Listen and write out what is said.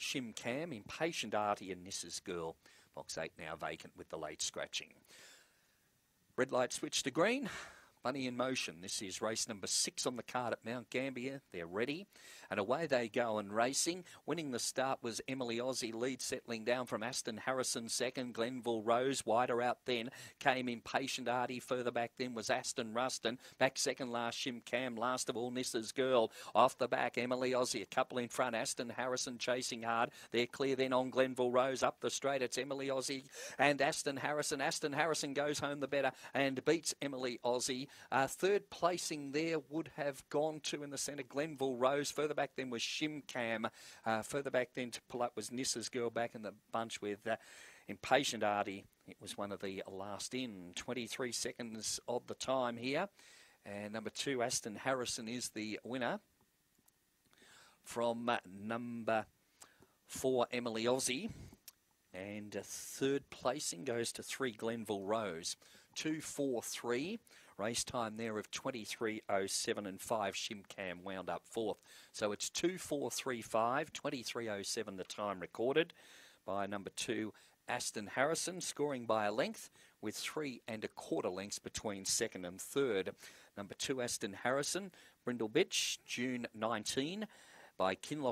Shim Cam, Impatient Artie, and Nissa's Girl. Box 8 now vacant with the late scratching. Red light switch to green. Bunny in motion. This is race number six on the card at Mount Gambier. They're ready. And away they go and racing. Winning the start was Emily Aussie. Lead settling down from Aston Harrison second. Glenville Rose wider out then. Came Impatient Artie. Further back then was Aston Ruston. Back second last Shim Cam. Last of all Nissa's Girl. Off the back Emily Aussie. A couple in front. Aston Harrison chasing hard. They're clear then on Glenville Rose. Up the straight it's Emily Aussie and Aston Harrison. Aston Harrison goes home the better and beats Emily Aussie. Uh, third placing there would have gone to in the centre Glenville Rose. Further back then was Shim Cam. Uh, further back then to pull up was Nissa's Girl back in the bunch with uh, Impatient Artie. It was one of the last in. 23 seconds of the time here. And number two, Aston Harrison is the winner from uh, number four, Emily Aussie. And uh, third placing goes to three Glenville Rose. Two, four, three. Race time there of 23.07 and 5. Shimcam wound up fourth. So it's 2.435, 23.07 the time recorded by number two, Aston Harrison, scoring by a length with three and a quarter lengths between second and third. Number two, Aston Harrison, Brindle Bitch, June 19 by Kinloch.